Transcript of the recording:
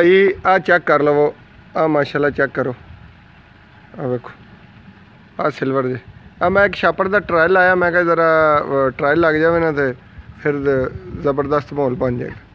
ਭਾਈ ਆ ਚੈੱਕ ਕਰ ਲਵੋ। ਆ ਮਾਸ਼ਾਅੱਲਾ ਚੈੱਕ ਕਰੋ। ਆ ਵੇਖੋ। ਆ ਸਿਲਵਰ ਦੇ। ਆ ਮੈਂ ਇੱਕ ਛਾਪੜ ਦਾ ਟ੍ਰਾਇਲ ਆਇਆ, ਮੈਂ ਕਿਹਾ ਜ਼ਰਾ ਟ੍ਰਾਇਲ ਲੱਗ ਜਾਵੇ ਨਾ ਤੇ ਫਿਰ ਜ਼ਬਰਦਸਤ ਮਾਹੌਲ ਬਣ ਜਾਏਗਾ।